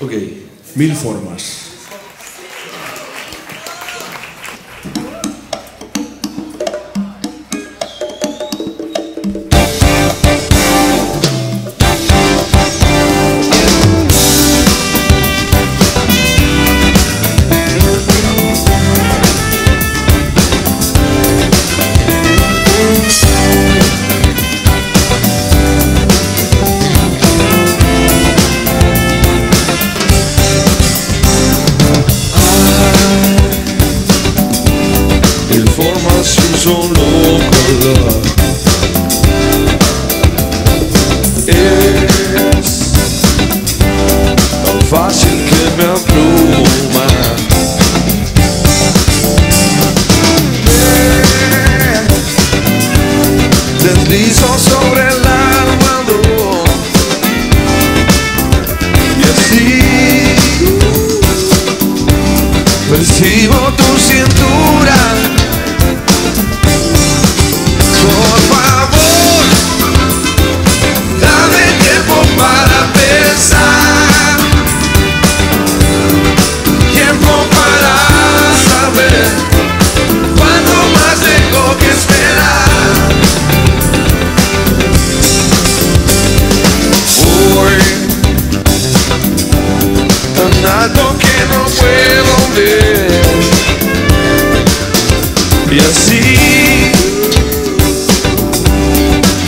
Ok. Mil formas. 心中如果了。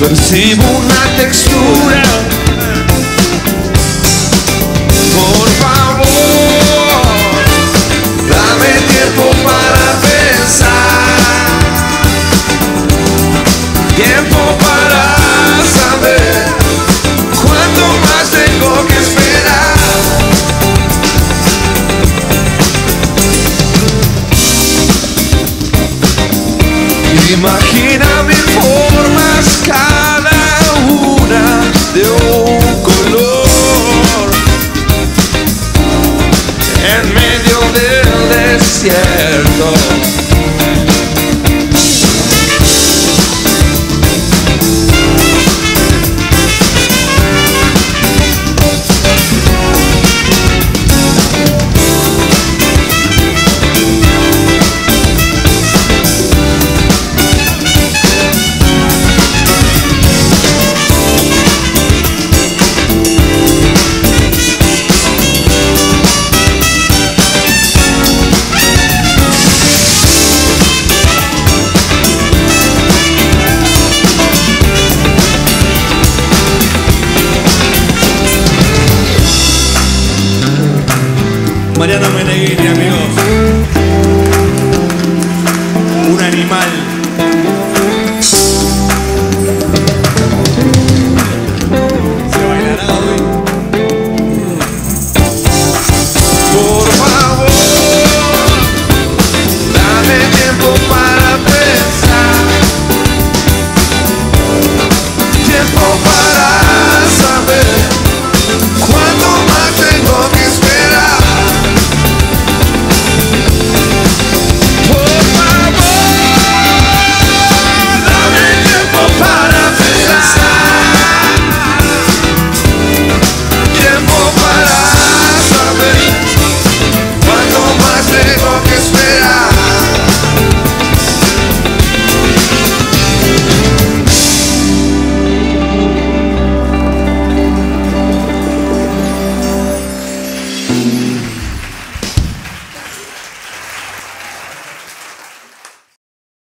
percibo una textura. Por favor, dame tiempo para pensar. Tiempo para del desierto. Mariana Manaíra, amigo.